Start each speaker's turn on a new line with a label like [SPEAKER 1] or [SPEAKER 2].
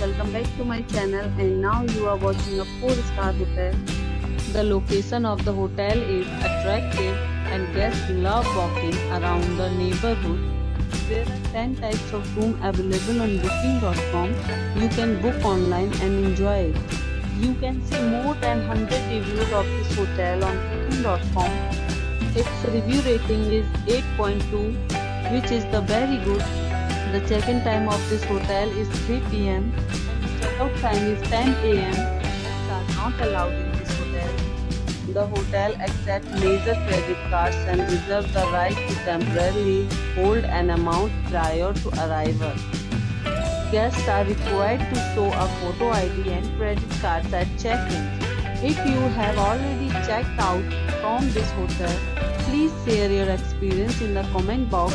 [SPEAKER 1] welcome back to my channel and now you are watching a 4 star hotel. The location of the hotel is attractive and guests love walking around the neighborhood. There are 10 types of room available on booking.com. You can book online and enjoy it. You can see more than 100 reviews of this hotel on booking.com. Its review rating is 8.2 which is the very good the check-in time of this hotel is 3 pm check-out time is 10 am. Pets are not allowed in this hotel. The hotel accepts major credit cards and reserves the right to temporarily hold an amount prior to arrival. Guests are required to show a photo ID and credit cards at check-in. If you have already checked out from this hotel, please share your experience in the comment box